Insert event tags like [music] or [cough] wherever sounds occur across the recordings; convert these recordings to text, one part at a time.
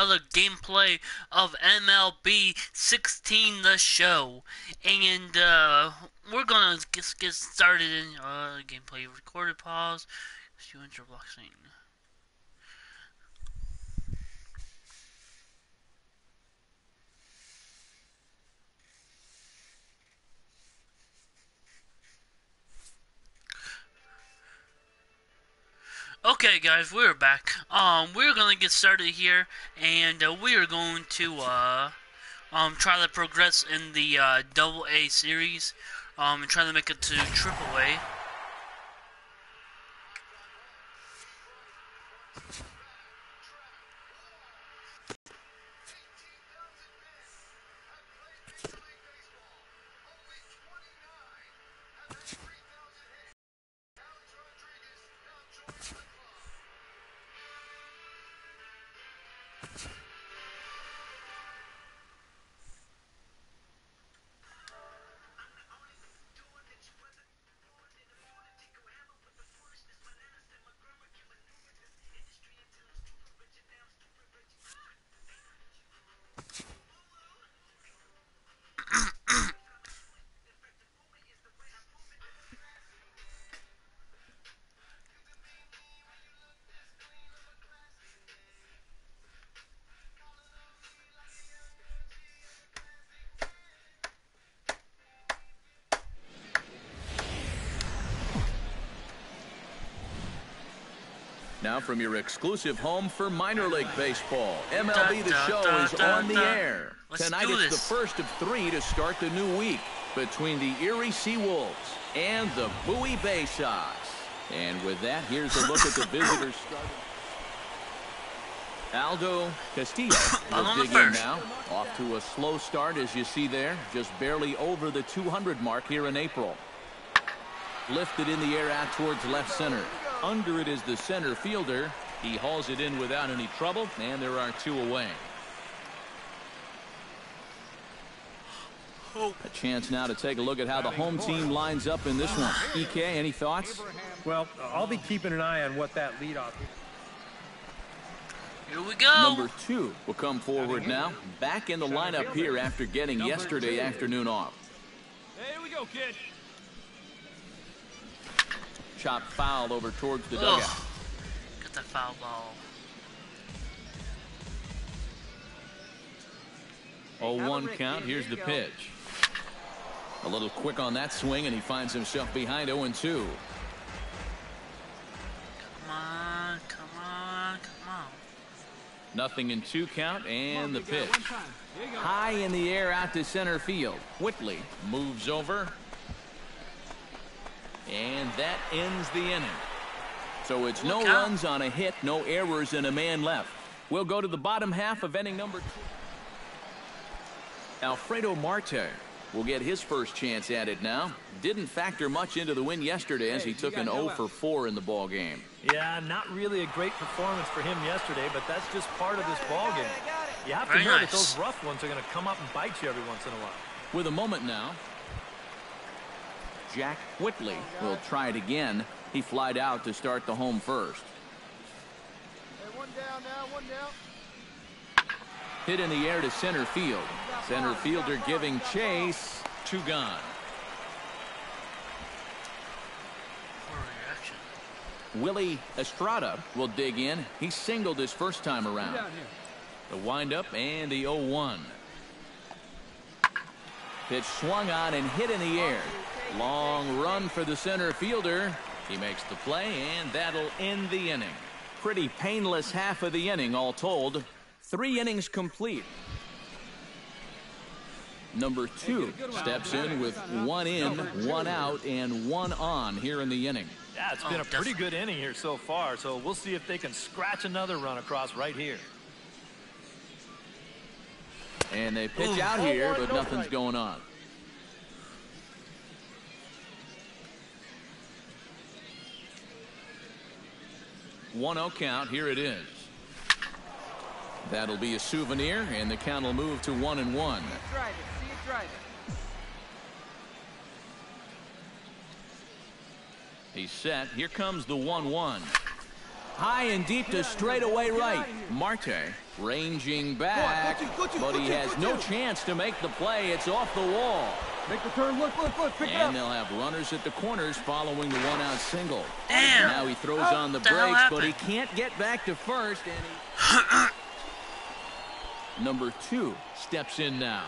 another gameplay of MLB 16 The Show. And uh, we're gonna get, get started in uh, gameplay recorded pause. You enter Okay, guys, we're back. Um, we're gonna get started here, and uh, we are going to uh, um, try to progress in the uh, Double A series, um, and try to make it to Triple A. Now from your exclusive home for minor league baseball, MLB The Show is on the air. Tonight it's the first of three to start the new week between the Erie Seawolves and the Bowie Bay Sox. And with that, here's a look at the [coughs] visitors starting. Aldo Castillo [coughs] will dig in now. Off to a slow start as you see there. Just barely over the 200 mark here in April. Lifted in the air out towards left center. Under it is the center fielder. He hauls it in without any trouble, and there are two away. A chance now to take a look at how the home team lines up in this one. EK, any thoughts? Well, I'll be keeping an eye on what that leadoff is. Here we go. Number two will come forward now. Back in the lineup here after getting yesterday afternoon off. Here we go, kid. Chop foul over towards the Ugh. dugout. Get that foul ball. 0-1 count. Here's the pitch. A little quick on that swing, and he finds himself behind 0-2. Come on, come on, come on. Nothing in two count, and the pitch. High in the air out to center field. Whitley moves over. And that ends the inning. So it's no out. runs on a hit, no errors, and a man left. We'll go to the bottom half of inning number two. Alfredo Marte will get his first chance at it now. Didn't factor much into the win yesterday as he took an 0 for 4 in the ball game. Yeah, not really a great performance for him yesterday, but that's just part of this ball game. You have to Very know that those rough ones are going to come up and bite you every once in a while. With a moment now. Jack Whitley will try it again. He flied out to start the home first. one down now, one down. Hit in the air to center field. Center fielder giving chase. Two gone. Willie Estrada will dig in. He singled his first time around. The windup and the 0-1. Pitch swung on and hit in the air. Long run for the center fielder. He makes the play, and that'll end the inning. Pretty painless half of the inning, all told. Three innings complete. Number two steps in with one in, one out, and one on here in the inning. Yeah, it's been a pretty good inning here so far, so we'll see if they can scratch another run across right here. And they pitch out here, but nothing's going on. One 0 count. Here it is. That'll be a souvenir, and the count will move to one and one. Drive it, see it drive it. He's set. Here comes the 1 1. High and deep to straightaway right. Marte ranging back, but he has no chance to make the play. It's off the wall. Make the turn. Look, look, look. Pick it And up. they'll have runners at the corners following the one-out single. Damn. Now he throws oh, on the the brakes, but he can't get back to first. And he... [clears throat] Number two steps in now.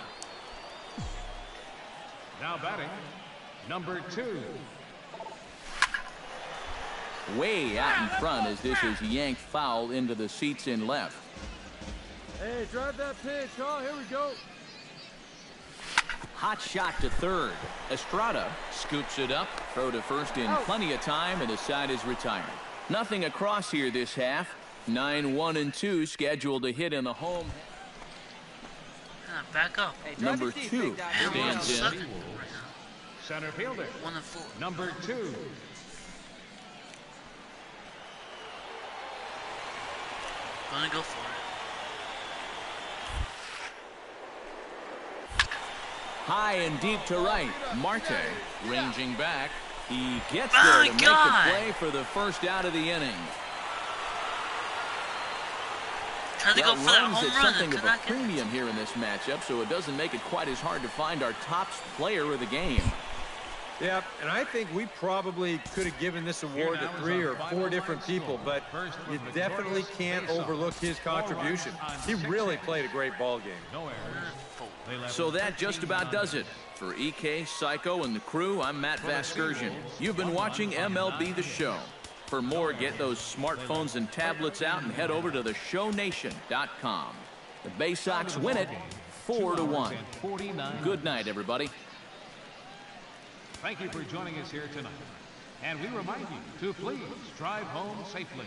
Now batting, number two. Way out in front as this is yanked foul into the seats in left. Hey, drive that pitch. Oh, here we go. Hot shot to third. Estrada scoops it up. Throw to first in plenty of time, and the side is retired. Nothing across here this half. 9-1 and 2 scheduled to hit in the home. Ah, back up. Number two stands in. right. Center fielder, One and four. number two. Gonna go for it. High and deep to right. Marte ranging back. He gets My there to make the play for the first out of the inning. Tried to go for that runs home run something and of a not get premium here in this matchup, so it doesn't make it quite as hard to find our top player of the game. Yep, and I think we probably could have given this award to three or four different people, but you definitely can't overlook his contribution. He really played a great ball game. So that just about does it. For EK, Psycho, and the crew, I'm Matt Vasgersian. You've been watching MLB The Show. For more, get those smartphones and tablets out and head over to theshownation.com. The Bay Sox win it 4 to 1. Good night, everybody. Thank you for joining us here tonight. And we remind you to please drive home safely.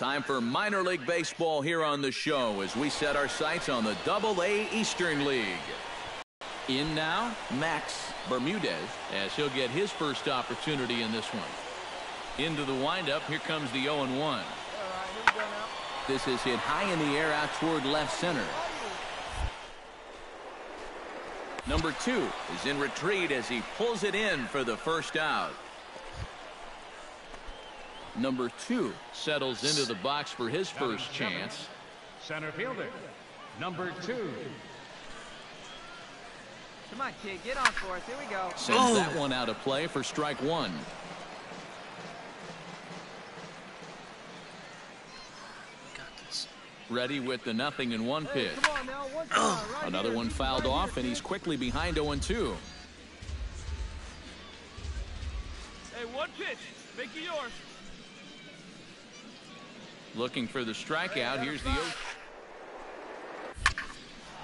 Time for minor league baseball here on the show as we set our sights on the Double A Eastern League. In now, Max Bermudez as he'll get his first opportunity in this one. Into the windup, here comes the 0-1. All right, here we go now. This is hit high in the air out toward left center. Number two is in retreat as he pulls it in for the first out. Number two settles into the box for his first chance. Center fielder, number two. Come on, kid, get on for us. Here we go. Sends Oh. that one out of play for strike one. Got this. Ready with the nothing in one Hey, pitch. come on now. One time. Right Another here. one fouled right off, here, and he's quickly behind 0-2. Hey, one pitch. Make it yours. Looking for the strikeout. Here's the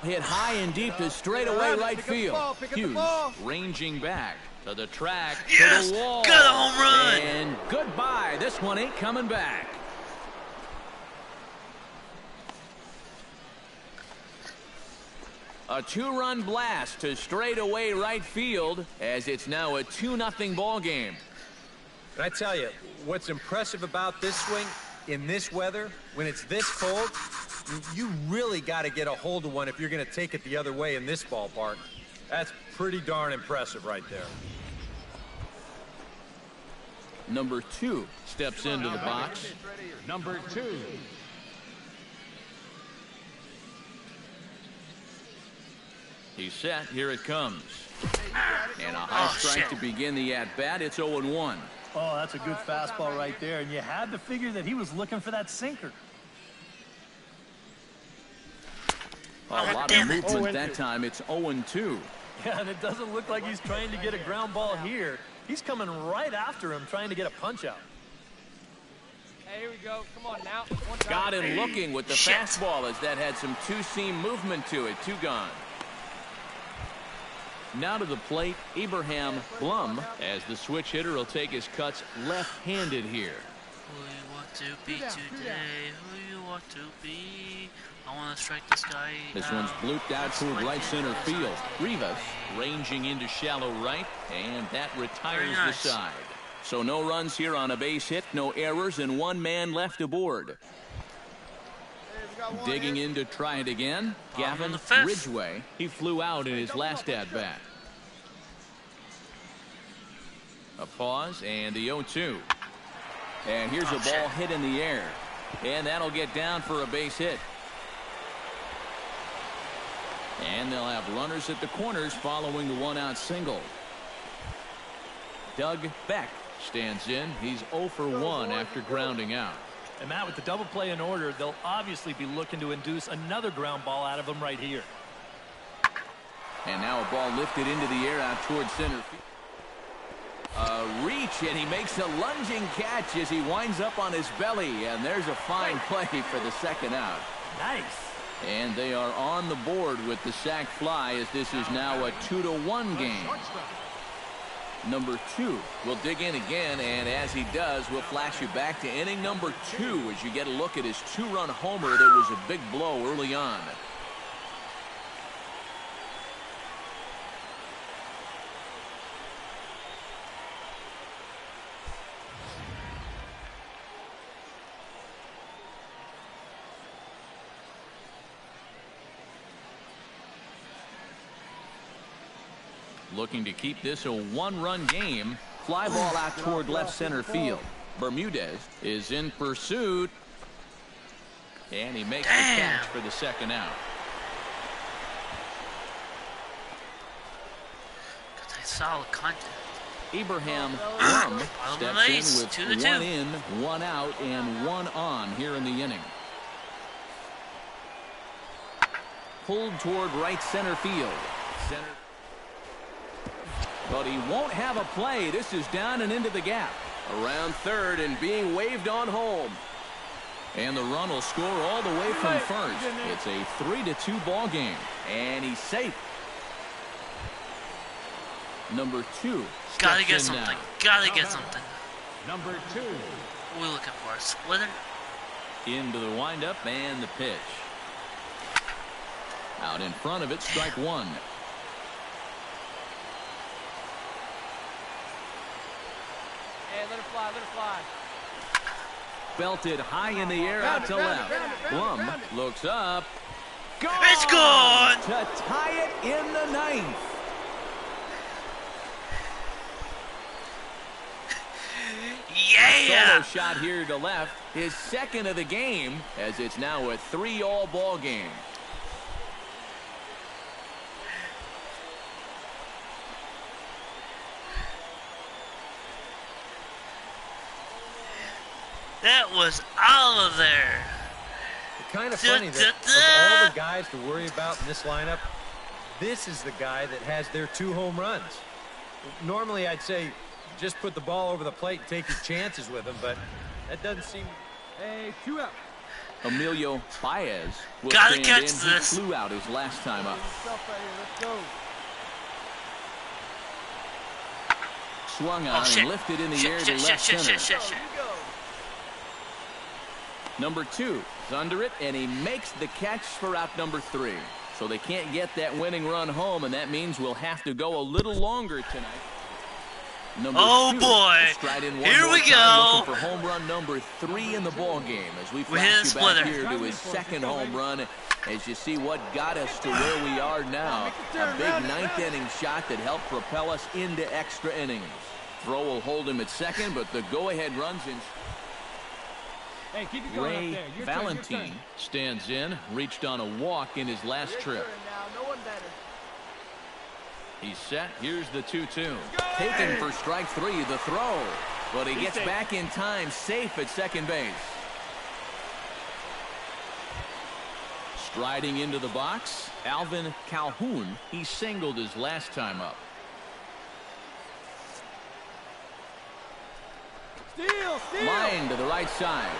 Hit high and deep to straightaway right field. ball, pick up the Hughes ranging back to the track Yes! to the wall. Got a home run! And goodbye. This one ain't coming back. A two-run blast to straightaway right field as it's now a 2-0 ball game. And I tell you, what's impressive about this swing in this weather, when it's this cold, you really got to get a hold of one if you're going to take it the other way in this ballpark. That's pretty darn impressive right there. Number two steps into the box. Number two. He's set. Here it comes. And a high Oh, strike shit. to begin the at-bat. It's 0-1. Oh, that's a good fastball right there. And you had to figure that he was looking for that sinker. A lot of damn it. movement oh, that time. It's 0-2. Yeah, and it doesn't look like he's trying to get a ground ball here. He's coming right after him, trying to get a punch out. Hey, here we go. Come on now. Got him looking with the Shit. fastball as that had some two-seam movement to it. Two gone. Now to the plate, Abraham Blum, as the switch hitter will take his cuts left-handed here. Who you want to be today? Who you want to be? I want to strike this guy. This out. one's blooped out toward right center field. Rivas ranging into shallow right, and that retires nice. the side. So no runs here on a base hit, no errors, and one man left aboard. Digging in to try it again, Gavin. Ridgway. He flew out in his last at bat. A pause and the 0-2. And here's Oh, a ball shit. hit in the air. And that'll get down for a base hit. And they'll have runners at the corners following the one-out single. Doug Beck stands in. He's 0 for 1 after grounding out. And Matt, with the double play in order, they'll obviously be looking to induce another ground ball out of him right here. And now a ball lifted into the air out towards center field. A reach, and he makes a lunging catch as he winds up on his belly. And there's a fine play for the second out. Nice. And they are on the board with the sac fly as this is now a 2 to 1 game. Number two We'll dig in again, and as he does, we'll flash you back to inning number two as you get a look at his two-run homer that was a big blow early on. Looking to keep this a one-run game. Fly ball out toward left center field. Bermudez is in pursuit. And he makes Damn. the catch for the second out. Solid contact. Abraham oh, Blum oh, oh, steps in with one two. in, one out, and one on here in the inning. Pulled toward right center field. Center. But he won't have a play. This is down and into the gap. Around third and being waved on home. And the run will score all the way from first. It's a 3 to 2 ball game. And he's safe. Number two. Gotta get something. now. Gotta get something. Number two. What are we looking for? A splitter? Into the windup and the pitch. Out in front of it, strike one. Hey, let her fly, let her fly. Belted high in the air out to left. Blum looks up. Gone! It's gone! To tie it in the ninth. Yeah! Solo shot here to left. His second of the game as it's now a three-all ball game. That was out of there. Kind of Da, funny that da, of all the guys to worry about in this lineup, this is the guy that has their two home runs. Normally, I'd say just put the ball over the plate and take your chances with him, but that doesn't seem. Hey, two out. Emilio Baez will Gotta stand catch in. He this. flew out his last time up. Yourself out here. Let's go. Swung Oh, on shit. and lifted in the air Shit, to shit, shit, left shit, center. Number two is under it, and he makes the catch for out number three. So they can't get that winning run home, and that means we'll have to go a little longer tonight. Number Oh, two, boy. in one Here we go. for home run number three in the ball game as we We hit a flash you back splitter. here to his second home run as you see what got us to where we are now. A big ninth inning shot that helped propel us into extra innings. Throw will hold him at second, but the go-ahead runs in Hey, keep it going up Ray there. Your turn, Valentine turn. stands in, reached on a walk in his last Your trip. No. He's set. Here's the 2-2. Taken for strike three, the throw. But he gets back in time, safe at second base. Striding into the box, Alvin Calhoun. He singled his last time up. Steal, steal. Line to the right side.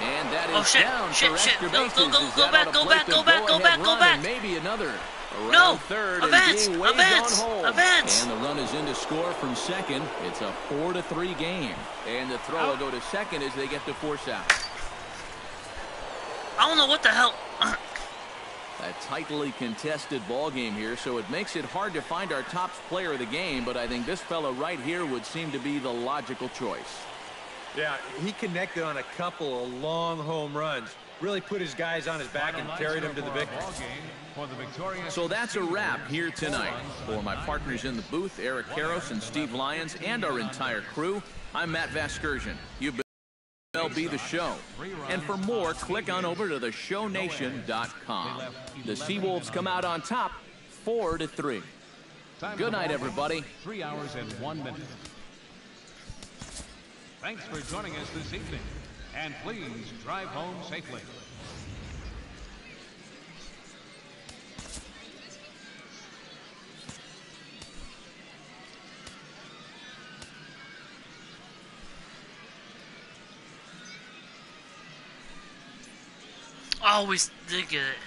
And that oh, is Oh, shit, down shit, for shit. extra Go, go, go, go back, go back, go back, go back, go back. Maybe another. Around No! third Advance! and being waved Advance! Advance! And the run is in to score from second. It's a four to three game. And the throw will go to second as they get the force out. I don't know what the hell. [clears throat] A tightly contested ball game here, so it makes it hard to find our top player of the game, but I think this fella right here would seem to be the logical choice. Yeah, he connected on a couple of long home runs. Really put his guys on his back and carried them to the victory. So that's a wrap here tonight. For my partners in the booth, Eric Karros and Steve Lyons, and our entire crew, I'm Matt Vasgersian. You've been The Show. And for more, click on over to theshownation.com. The Seawolves come out on top, 4 to 3. Good night, everybody. Three hours and one minute. Thanks for joining us this evening. And please drive home safely. Always get it.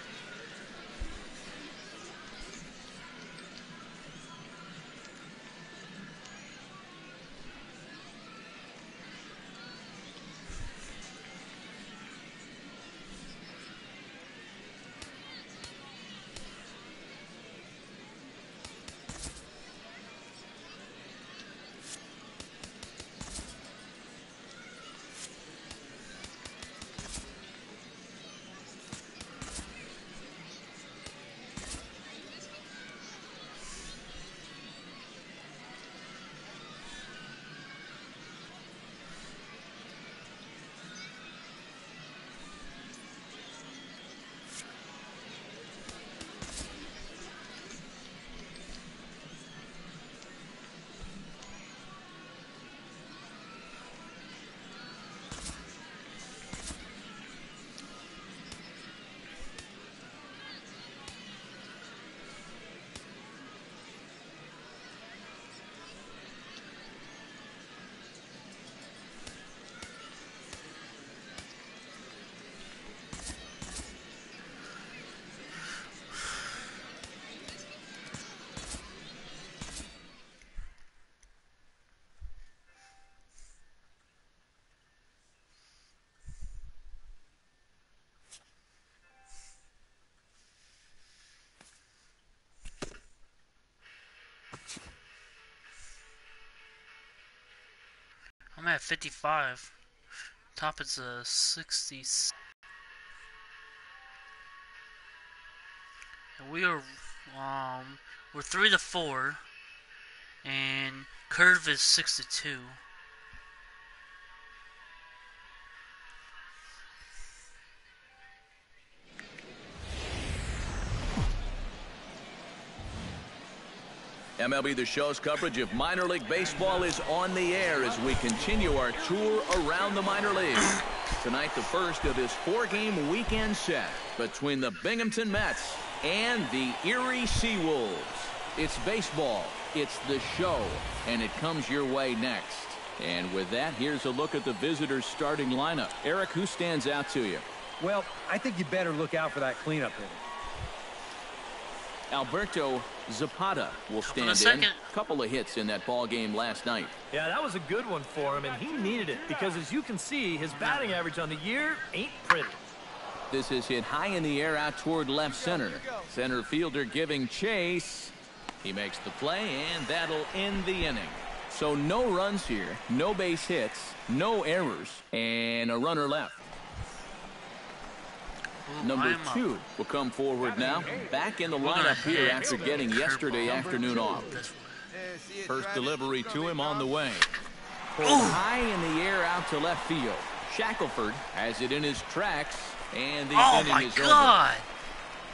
I have at 55. Top is a 60. And we are, um, we're 3 to 4. And curve is 62. MLB The Show's coverage of minor league baseball is on the air as we continue our tour around the minor leagues. Tonight, the first of this four-game weekend set between the Binghamton Mets and the Erie Seawolves. It's baseball, it's the show, and it comes your way next. And with that, here's a look at the visitors' starting lineup. Eric, who stands out to you? Well, I think you better look out for that cleanup hitter. Alberto Zapata will stand in. second. Couple of hits in that ball game last night. Yeah, that was a good one for him, and he needed it because, as you can see, his batting average on the year ain't pretty. This is hit high in the air out toward left center. Center fielder giving chase. He makes the play, and that'll end the inning. So no runs here, no base hits, no errors, and a runner left. Ooh, Number two will come forward now. Back in the lineup here after getting yesterday afternoon off. First delivery to him on the way. Pulled high in the air out to left field. Shackelford has it in his tracks, and the Oh inning my is over.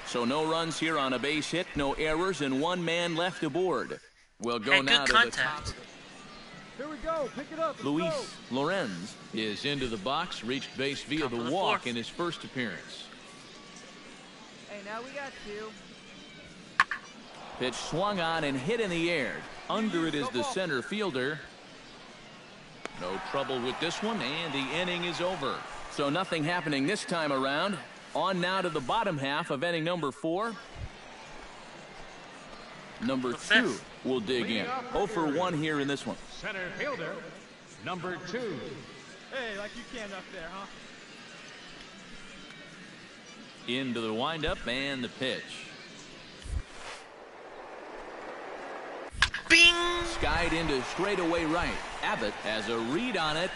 So no runs here on a base hit, no errors, and one man left aboard. We'll go Hey, now good to the top. Here we go. Pick it up. Let's Luis go. Lorenz is into the box, reached base via Top the the walk fourth. in his first appearance. Hey, now we got two. Pitch swung on and hit in the air. Under it is the center fielder. No trouble with this one, and the inning is over. So nothing happening this time around. On now to the bottom half of inning number four. Number two will dig in. 0 for 1 here in this one. Center fielder, number two. Hey, like you can up there, huh? Into the windup and the pitch. Bing! Skied into straightaway right. Abbott has a read on it.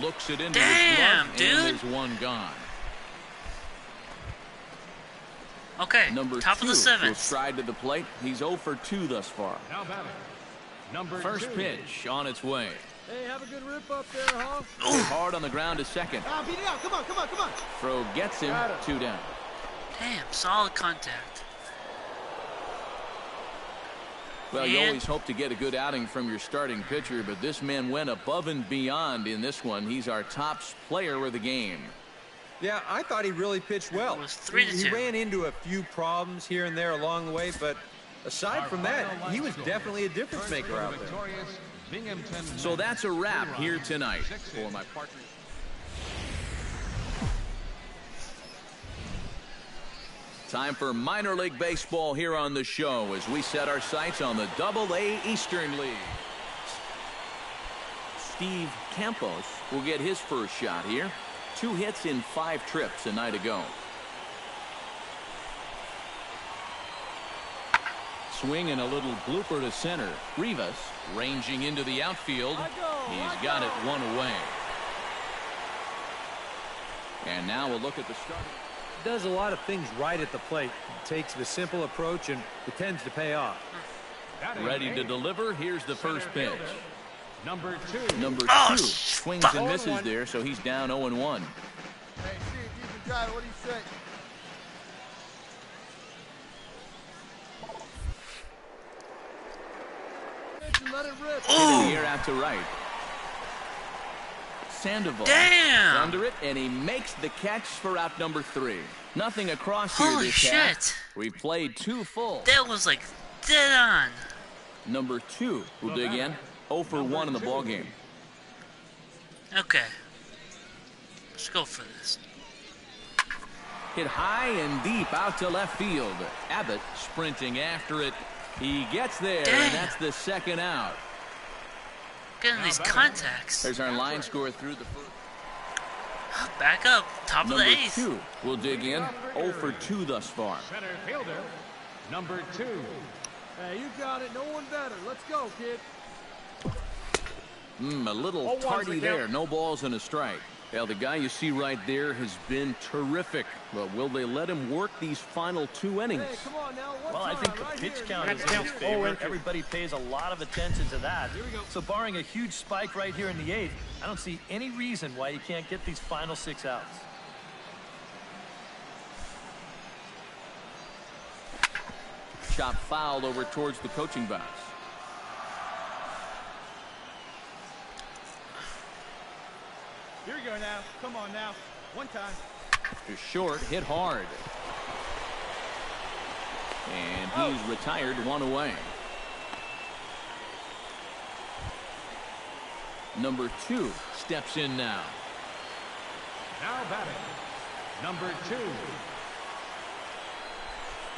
Looks it into Damn, his glove, dude. and there's one gone. Okay, Number top two of the will seventh. stride to the plate. He's 0 for 2 thus far. Now batting, number First two. pitch on its way. Hey, have a good rip up there, huh? Hard on the ground to second. Ah, beat it out. Come on, come on, come on. Throw gets him. Got it. Two down. Damn, solid contact. Well, you always hope to get a good outing from your starting pitcher, but this man went above and beyond in this one. He's our top player of the game. Yeah, I thought he really pitched well. It was three to he, he ran into a few problems here and there along the way, but aside Our from that, he was score. definitely a difference maker out there. So that's a wrap here tonight for my partner. Time for minor league baseball here on the show as we set our sights on the Double A Eastern League. Steve Campos will get his first shot here. Two hits in five trips a night ago. Swing and a little blooper to center. Rivas ranging into the outfield. He's got it one away. And now we'll look at the start. Does a lot of things right at the plate. Takes the simple approach and it tends to pay off. Ready to deliver. Here's the first pitch. Number two. Number oh, two. sh- swings and misses there, so he's down 0 1. Hey, Steve, you can drive. What do you say? Pitch and it. Into the air out to right. Sandoval Damn! under it, and he makes the catch for out number three. Nothing across here Holy this half. shit. We've played two full. That was like dead on. Number two we will dig in. 0 for 1 in the ball game. Okay. Let's go for this. Hit high and deep out to left field. Abbott sprinting after it. He gets there, Damn. and that's the second out. Getting these contacts. There's our line score through the first. Back up. Top of the Number eighth. two will dig in. 0 for 2 thus far. Center fielder, number two. Hey, you got it. No one better. Let's go, kid. Mm, a little one's tardy there. No balls and a strike. Well, the guy you see right there has been terrific. But will they let him work these final two innings? Hey, come on now. What Well, I think the Right pitch here. count is in his favor. Everybody pays a lot of attention to that. So barring a huge spike right here in the eighth, I don't see any reason why you can't get these final six outs. Shot fouled over towards the coaching box. Here we go now. Come on now. One time. To short, hit hard. And oh. he's retired one away. Number two steps in now. Now batting, number two.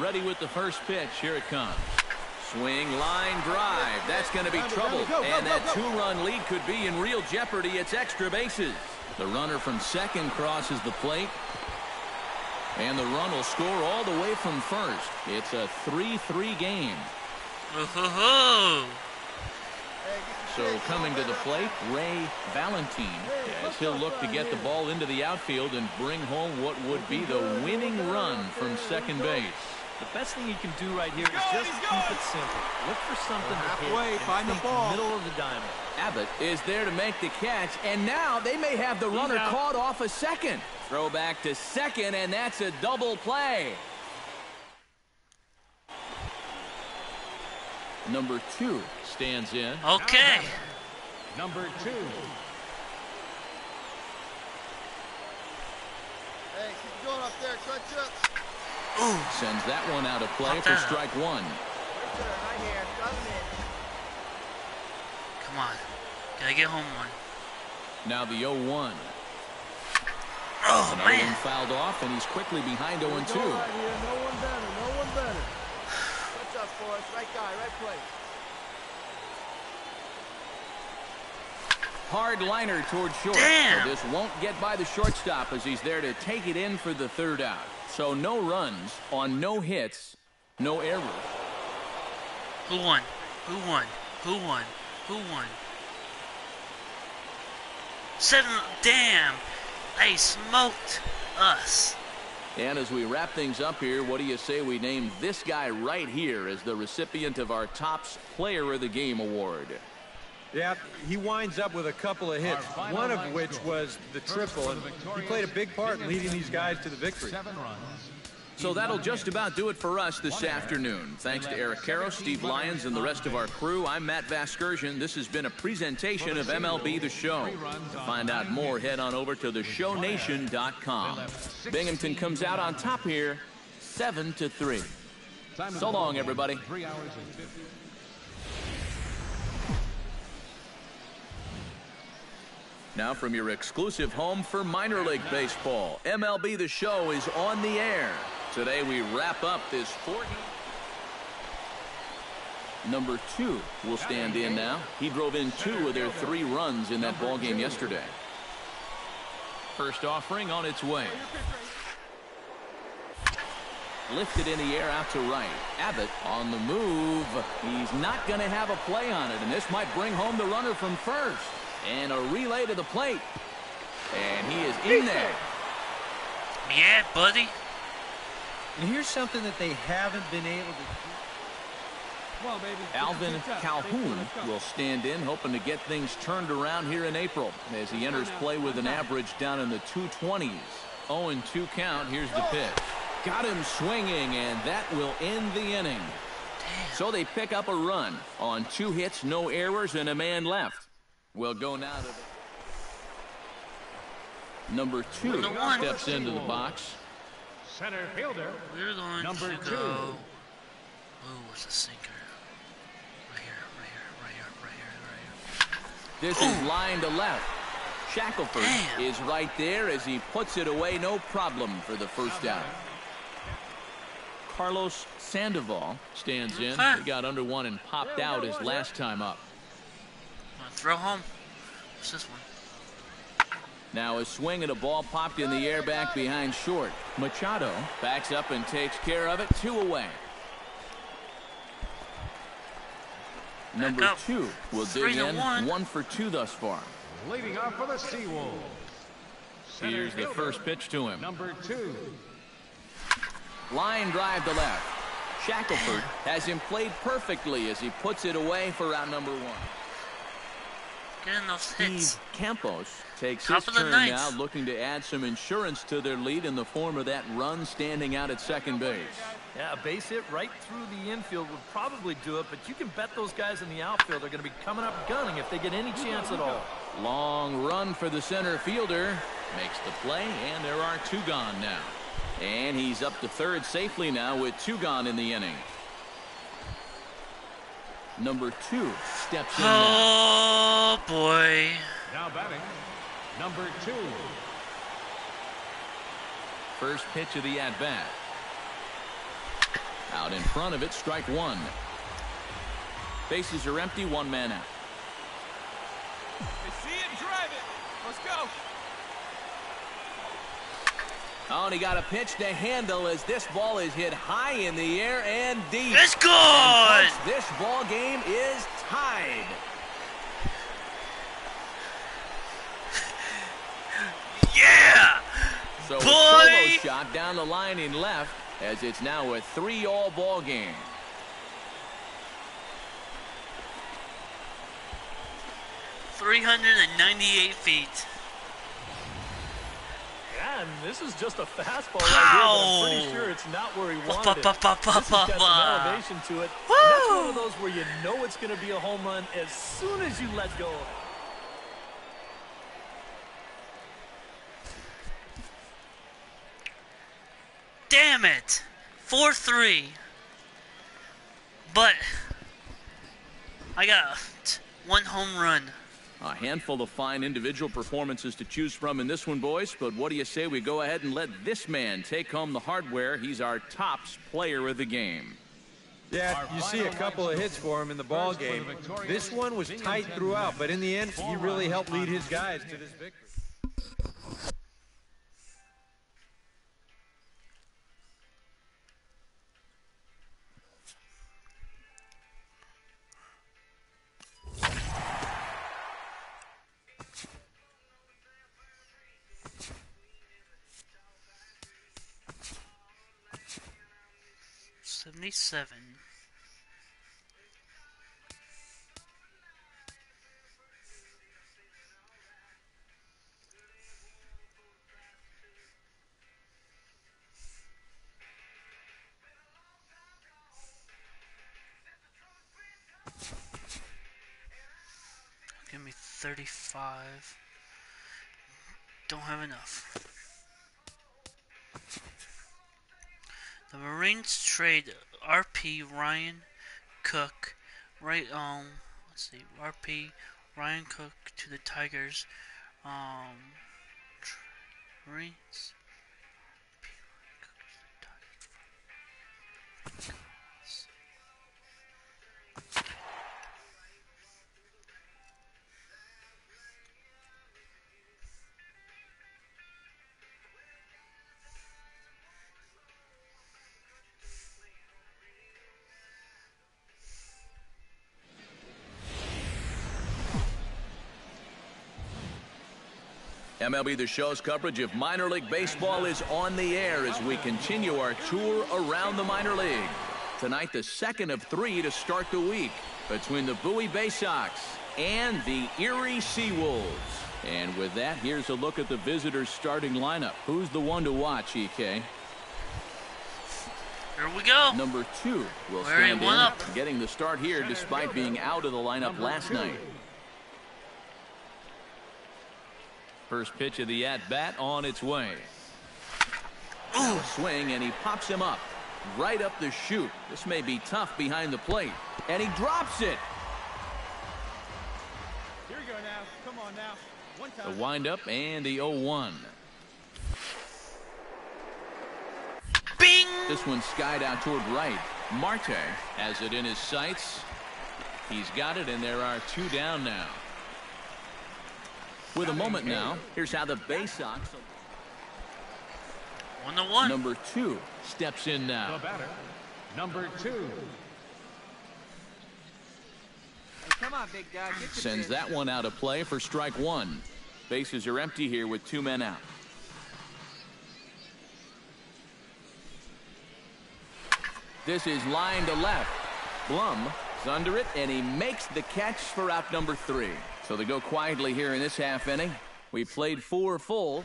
Ready with the first pitch. Here it comes. Swing, line, drive. That's going to be trouble. And that two-run lead could be in real jeopardy. It's extra bases. The runner from second crosses the plate. And the run will score all the way from first. It's a 3-3 game. So coming to the plate, Ray Valentine, as he'll look to get the ball into the outfield and bring home what would be the winning run from second base. The best thing you can do right here is just keep it simple. Look for something to hit. Halfway, find the ball. Middle of the diamond. Abbott is there to make the catch, and now they may have the runner out. caught off a second. Throw back to second, and that's a double play. Number two stands in. Okay. Number two. Hey, keep going up there. Crunch up. Sends that one out of play for strike one. Right there, right here. Drive him in. Come on. Gotta get home one. Now the 0-1. Oh, Another one man. fouled off, and he's quickly behind 0-2. Go. No one better. No one better. Crunch up, for us. Right guy, right place. Hard liner towards short. Damn. So this won't get by the shortstop as he's there to take it in for the third out. So no runs on no hits, no errors. Who won? Who won? Who won? Who won? Seven. Damn. They smoked us. And as we wrap things up here, what do you say we name this guy right here as the recipient of our Tops Player of the Game award? Yeah, he winds up with a couple of hits, one of which score. was the triple, and he played a big part in leading these guys to the victory. Seven runs. So that'll just about do it for us this afternoon. Thanks to Eric Karros, Steve Lyons, and the rest of our crew, I'm Matt Vasgersian. This has been a presentation of MLB The Show. To find out more, head on over to theshownation.com. Binghamton comes out on top here, 7 to 3. Time of So the long, ball game, everybody. Now from your exclusive home for minor league baseball, MLB The Show is on the air. Today we wrap up this four Number two will stand in now. He drove in two of their three runs in that ball game yesterday. First offering on its way. Lifted in the air out to right. Abbott on the move. He's not going to have a play on it, and this might bring home the runner from first. And a relay to the plate. And he is in there. Yeah, buddy. And here's something that they haven't been able to do. Come on, baby. Alvin Calhoun will stand in, hoping to get things turned around here in April as he enters play with an average down in the 220s. 0-2 count. Here's the pitch. Got him swinging, and that will end the inning. So they pick up a run on two hits, no errors, and a man left. We'll go now to. Number two Number one. steps into the box. Center fielder. We're going Number to two. go. Ooh, it's a sinker. Right here, right here, right here, right here, right here. This is line to left. Shackelford Damn. is right there as he puts it away, no problem for the first out. Carlos Sandoval stands in. He got under one and popped out his last time up. Wanna throw home. What's this one? Now a swing and a ball popped in the air back behind short. Machado backs up and takes care of it. Two away. Number up. two will Three dig in. one. One for two thus far. Leading off for the Seawolves. Center Here's the first pitch to him. Number two. Line drive to left. Shackelford has him played perfectly as he puts it away for round number one. Get in those Steve. Campos takes Top his of turn ninth. now, looking to add some insurance to their lead in the form of that run standing out at second base. Yeah, a base hit right through the infield would probably do it, but you can bet those guys in the outfield are going to be coming up gunning if they get any chance at all. Long run for the center fielder. Makes the play, and there are two gone now. And he's up to third safely now with two gone in the inning. Number two steps in now. Oh boy. Now batting. Number two. First pitch of the at-bat. Out in front of it, strike one. Bases are empty, one man out. Hey, see it, drive it. Let's go. Oh, and he got a pitch to handle as this ball is hit high in the air and deep. It's good. Folks, this ball game is tied. [laughs] Yeah. So a Boy! solo shot down the line in left as it's now a three-all ball game. Three hundred and ninety-eight feet. And this is just a fastball Pow! right here, I'm pretty sure it's not where he wanted it. This has got some elevation to it. That's one of those where you know it's going to be a home run as soon as you let go. Damn it. Four three. But I got one home run. A handful of fine individual performances to choose from in this one, boys. But what do you say we go ahead and let this man take home the hardware? He's our tops player of the game. Yeah, you see a couple of hits for him in the ball game. This one was tight throughout, but in the end, he really helped lead his guys to this victory. Seventy-seven. Give me 35. Don't have enough. The Mariners trade RP Ryan Cook, right? Um, let's see, RP Ryan Cook to the Tigers. Um, Mariners. MLB The Show's coverage of minor league baseball is on the air as we continue our tour around the minor league. Tonight, the second of three to start the week between the Bowie Baysox and the Erie Seawolves. And with that, here's a look at the visitors' starting lineup. Who's the one to watch, EK? Here we go. Number two will stand in, up. getting the start here despite being out of the lineup last night. First pitch of the at-bat on its way. Now swing, and he pops him up. Right up the chute. This may be tough behind the plate. And he drops it. Here we go now. Come on now. One The windup and the 0-1. Bing! This one skied out toward right. Marte has it in his sights. He's got it, and there are two down now. With a moment now, here's how the Baysox, One to one. number two, steps in The now. batter, number two. Come on, big guy. Sends that one out of play for strike one. Bases are empty here with two men out. This is line to left. Blum is under it, and he makes the catch for out number three. So they go quietly here in this half inning. We played four full.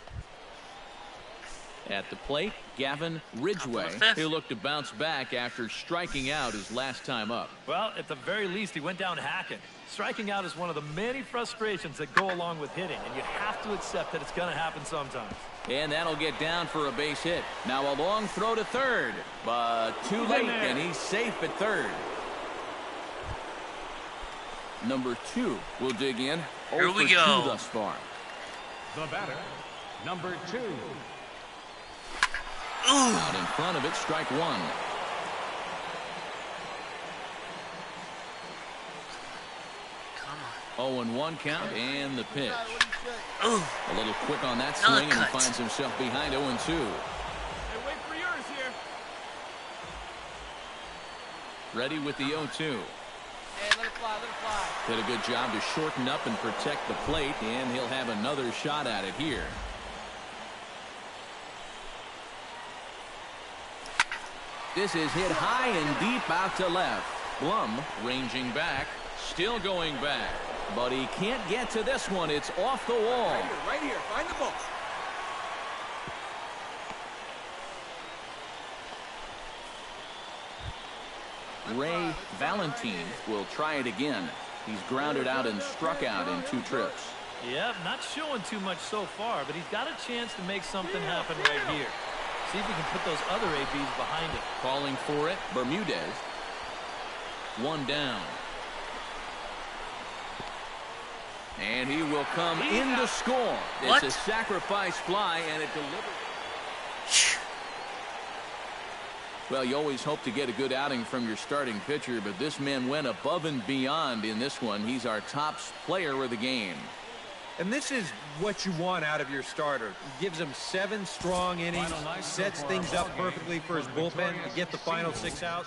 At the plate, Gavin Ridgway. Top of the fifth. He'll look to bounce back after striking out his last time up. Well, at the very least, he went down hacking. Striking out is one of the many frustrations that go along with hitting, and you have to accept that it's going to happen sometimes. And that'll get down for a base hit. Now a long throw to third, but too late, and he's safe at third. Number two will dig in. Here we go. 2 thus far. The batter, number two. Out in front of it, strike one. Come on. 0 and 1 count, and the pitch. Ooh. A little quick on that Another swing, and he cut. finds himself behind 0 and 2. Hey, wait for yours here. Ready with the 0 2. Hey, let it fly, let it fly. Did a good job to shorten up and protect the plate, and he'll have another shot at it here. This is hit high and deep out to left. Blum ranging back, still going back. But he can't get to this one. It's off the wall. Right here. Find the ball. Ray Valentine will try it again. He's grounded out and struck out in two trips. Yep, not showing too much so far, but he's got a chance to make something happen right here. See if he can put those other ABs behind him. Calling for it, Bermudez. One down. And he will come in to score. What? It's a sacrifice fly, and it delivers. Well, you always hope to get a good outing from your starting pitcher, but this man went above and beyond in this one. He's our top player of the game. And this is what you want out of your starter. He gives him seven strong innings, sets things up perfectly for his bullpen to get the final six out.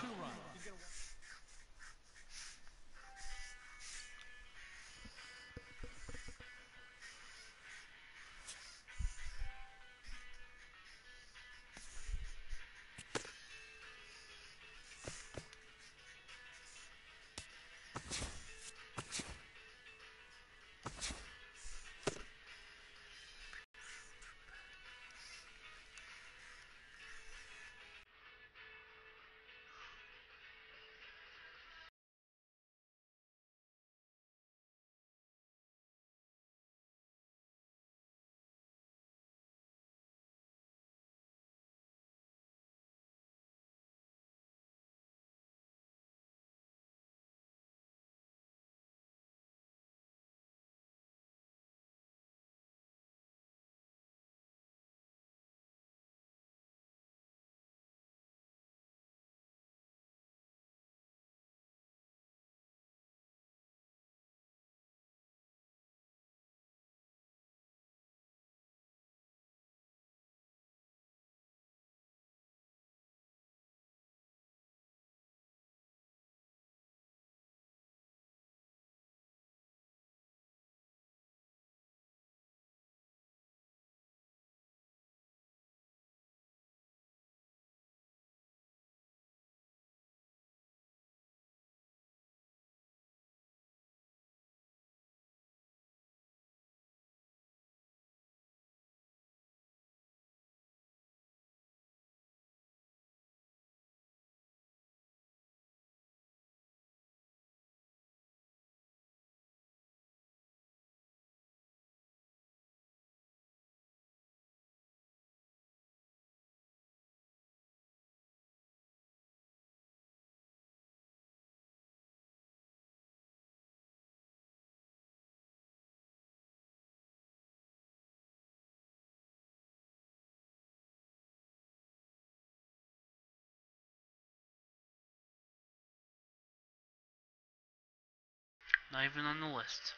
Not even on the list.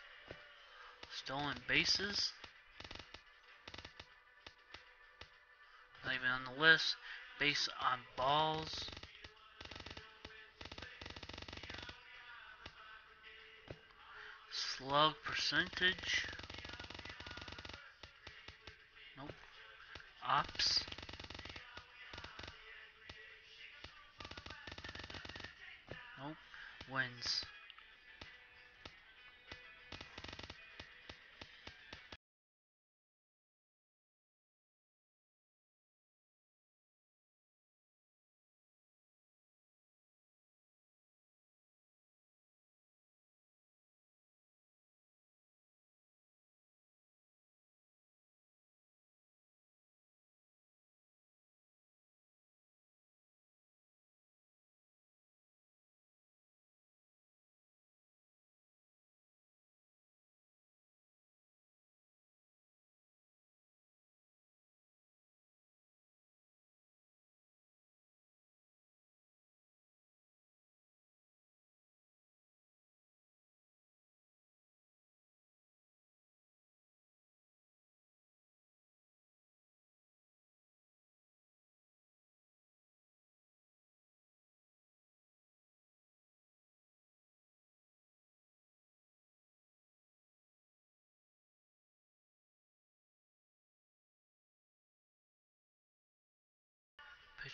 Stolen bases. Not even on the list. Base on balls. Slug percentage. Nope. Ops. Nope. Wins.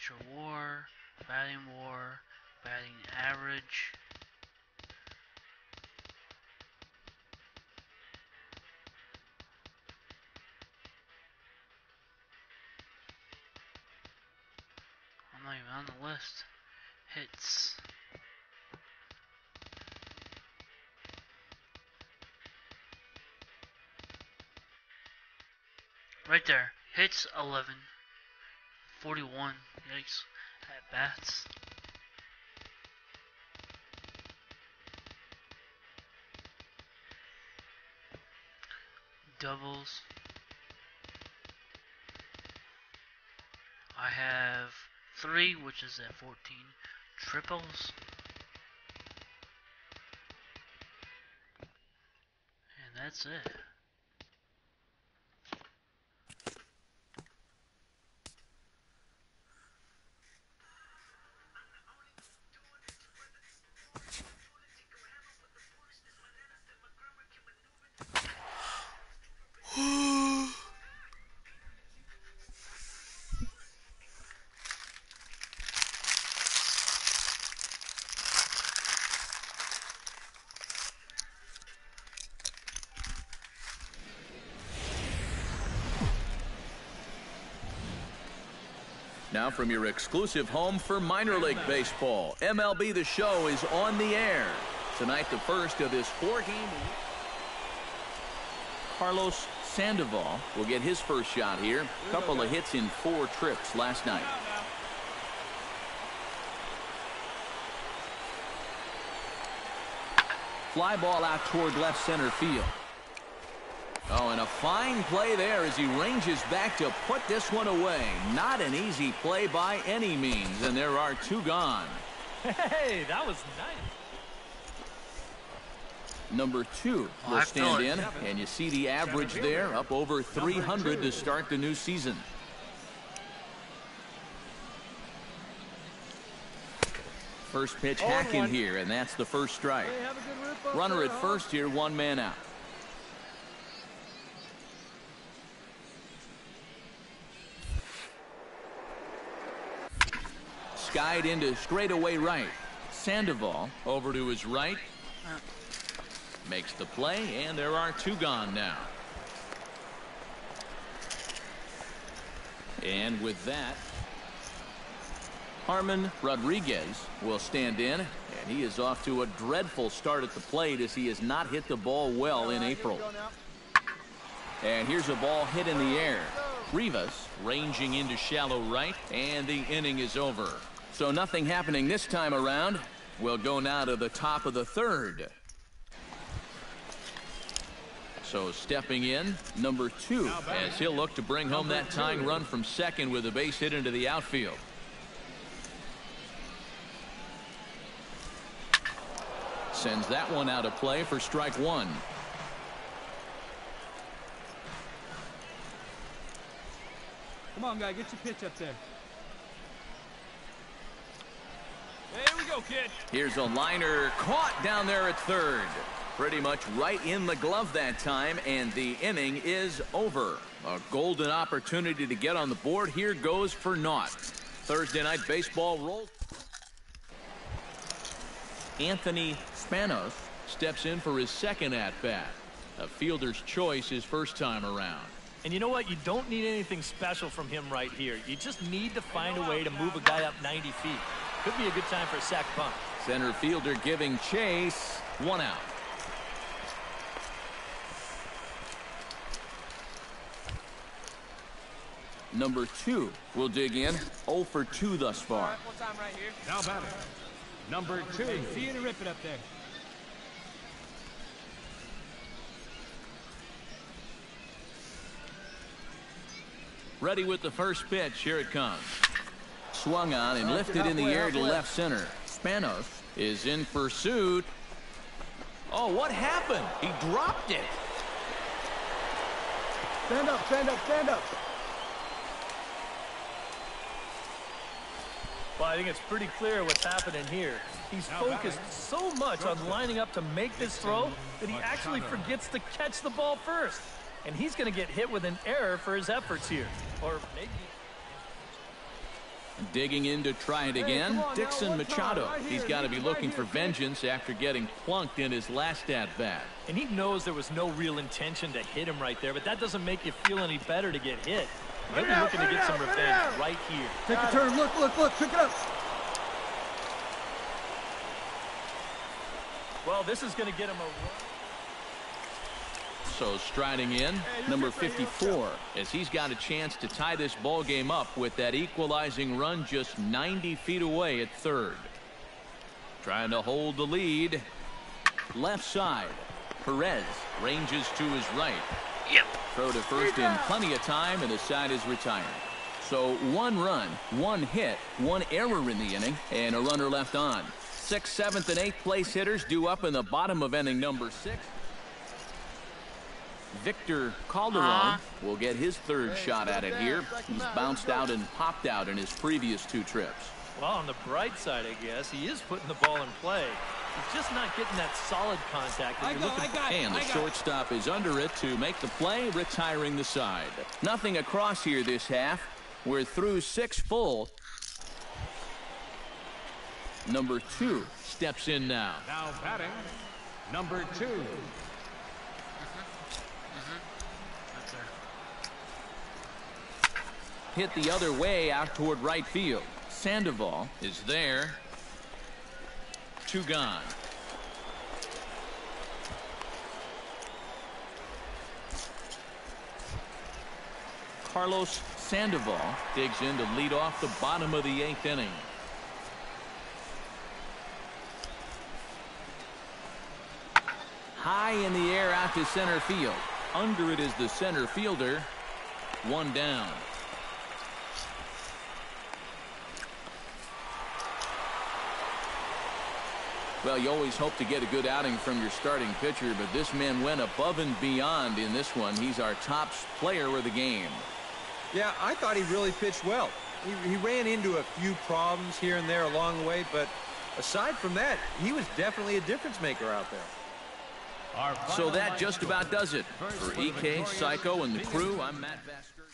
Pitcher war, batting war, batting average. I'm not even on the list. Hits. Right there. Hits 11. 41. Yikes. At bats. Doubles. I have three, which is at 14 triples. And that's it. Now from your exclusive home for minor league baseball, MLB The Show is on the air. Tonight, the first of this four-game... Carlos Sandoval will get his first shot here. Couple of hits in four trips last night. Fly ball out toward left center field. Oh, and a fine play there as he ranges back to put this one away. Not an easy play by any means, and there are two gone. Hey, that was nice. Number two will I stand it. in, and you see the average there, up over 300 to start the new season. First pitch hacking here, and that's the first strike. Hey, have a good rip up Runner there, at huh? first here, one man out. Skied into straightaway right. Sandoval over to his right. Makes the play, and there are two gone now. And with that, Harmon Rodriguez will stand in, and he is off to a dreadful start at the plate as he has not hit the ball well in April. And here's a ball hit in the air. Rivas ranging into shallow right, and the inning is over. So nothing happening this time around. We'll go now to the top of the third. So stepping in, number two, as he'll look to bring home that tying run from second with a base hit into the outfield. Sends that one out of play for strike one. Come on, guy, get your pitch up there. Here we go, kid. Here's a liner caught down there at third. Pretty much right in the glove that time, and the inning is over. A golden opportunity to get on the board here goes for naught. Thursday night baseball roll. Anthony Spanos steps in for his second at bat. A fielder's choice his first time around. And you know what? You don't need anything special from him right here. You just need to find a way to move a guy up 90 feet. Could be a good time for a sack bunt. Center fielder giving chase. One out. Number two will dig in. 0 for 2 thus far. right, time right here. Now batting. Number two. See you to rip it up there. Ready with the first pitch. Here it comes. Swung on and lifted in the air to left center. Spanos is in pursuit. Oh, what happened? He dropped it. Stand up, stand up, stand up. Well, I think it's pretty clear what's happening here. He's focused so much on lining up to make this throw that he actually forgets to catch the ball first. And he's going to get hit with an error for his efforts here. Or maybe Digging in to try it again. come on Dixon one Machado. right He's got to be looking here, for vengeance after getting plunked in his last at bat. And he knows there was no real intention to hit him right there, but that doesn't make you feel any better to get hit. He'll be looking to get some out, let revenge right here. Take a turn. Look, look, look. Pick it up. Well, this is going to get him a run. So striding in, number 54, as he's got a chance to tie this ball game up with that equalizing run just 90 feet away at third. Trying to hold the lead. Left side. Perez ranges to his right. Yep. Throw to first in plenty of time, and the side is retired. So one run, one hit, one error in the inning, and a runner left on. Sixth, seventh, and eighth place hitters due up in the bottom of inning number six. Victor Calderon Uh. will get his third shot at it here. He's bounced out and popped out in his previous two trips. Well, on the bright side, I guess, he is putting the ball in play. He's just not getting that solid contact that I you're got, looking for. And the shortstop is under it to make the play, retiring the side. Nothing across here this half. We're through six full. Number two steps in now. Now batting, number two. That's there. Hit the other way out toward right field. Sandoval is there. Two gone. Carlos Sandoval digs in to lead off the bottom of the eighth inning. High in the air out to center field. Under it is the center fielder. One down. Well, you always hope to get a good outing from your starting pitcher, but this man went above and beyond in this one. He's our top player of the game. Yeah, I thought he really pitched well. He, he ran into a few problems here and there along the way, but aside from that, he was definitely a difference maker out there. Our So that just about does it. For for EK, Psycho, and the crew, I'm Matt Vasgersian.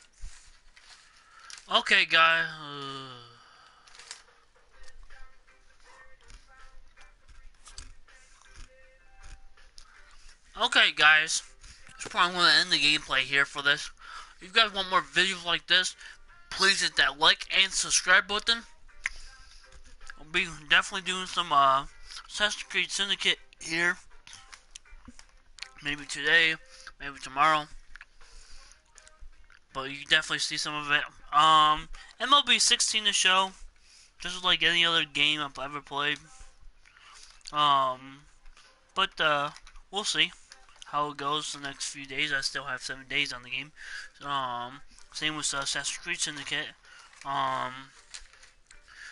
Okay, guy. Uh, okay, guys. That's probably going to end the gameplay here for this. If you guys want more videos like this, please hit that like and subscribe button. I'll be definitely doing some uh, Assassin's Creed Syndicate here. Maybe today, maybe tomorrow but you definitely see some of it. Um, MLB 16 to show, just like any other game I've ever played. Um, but uh, we'll see how it goes the next few days. I still have seven days on the game. Um, same with uh, Assassin's Creed Syndicate. Um,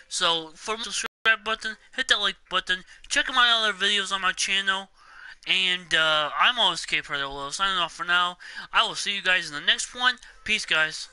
so for the subscribe button, hit that like button. Check out my other videos on my channel. And uh, I'm OSK Predator signing off for now. I will see you guys in the next one. Peace, guys.